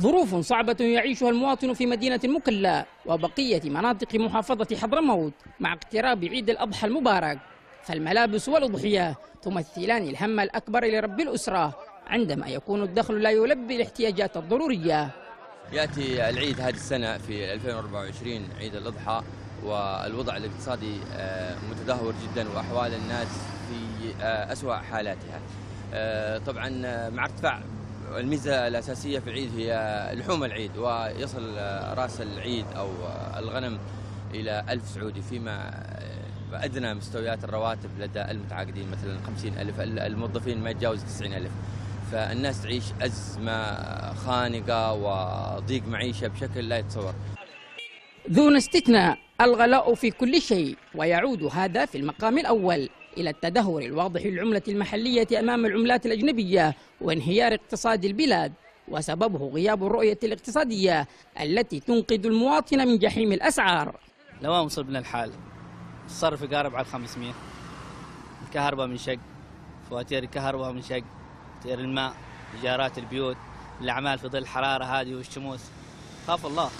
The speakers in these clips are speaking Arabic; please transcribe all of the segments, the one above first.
ظروف صعبة يعيشها المواطن في مدينة المكلا وبقية مناطق محافظة حضرموت مع اقتراب عيد الأضحى المبارك فالملابس والأضحية تمثلان الهم الأكبر لرب الأسرة عندما يكون الدخل لا يلبي الاحتياجات الضرورية يأتي العيد هذه السنة في 2024 عيد الأضحى والوضع الاقتصادي آه، متدهور جدا وأحوال الناس في آه، أسوأ حالاتها. آه، طبعا مع ارتفاع الميزة الأساسية في العيد هي لحوم العيد ويصل رأس العيد آه، الغنم إلى ألف سعودي فيما أدنى مستويات الرواتب لدى المتعاقدين مثلا 50 ألف الموظفين ما يتجاوز 90 ألف. فالناس تعيش أزمة خانقة وضيق معيشة بشكل لا يتصور. دون استثناء الغلاء في كل شيء ويعود هذا في المقام الأول. إلى التدهور الواضح للعملة المحلية أمام العملات الأجنبية وانهيار اقتصاد البلاد وسببه غياب الرؤية الاقتصادية التي تنقذ المواطن من جحيم الأسعار. لوين وصل بنا الحال. الصرف يقارب على 500 الكهرباء من شق. فواتير الكهرباء من شق. فواتير الماء إيجارات البيوت الأعمال في ظل الحرارة هذه والشموس. خاف الله.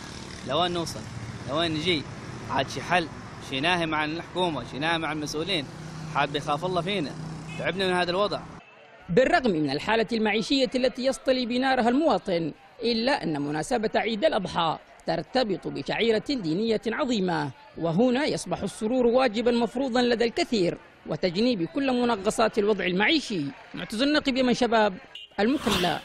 لوين نوصل؟ لوين نجي؟ عاد شي حل. شي ناهي مع الحكومة شي ناهي مع المسؤولين. حاب يخاف الله فينا. تعبنا من هذا الوضع. بالرغم من الحالة المعيشية التي يصطلي بنارها المواطن إلا أن مناسبة عيد الأضحى ترتبط بشعيرة دينية عظيمة وهنا يصبح السرور واجبا مفروضا لدى الكثير وتجنيب كل منغصات الوضع المعيشي. معتز النقب يمن شباب المكلا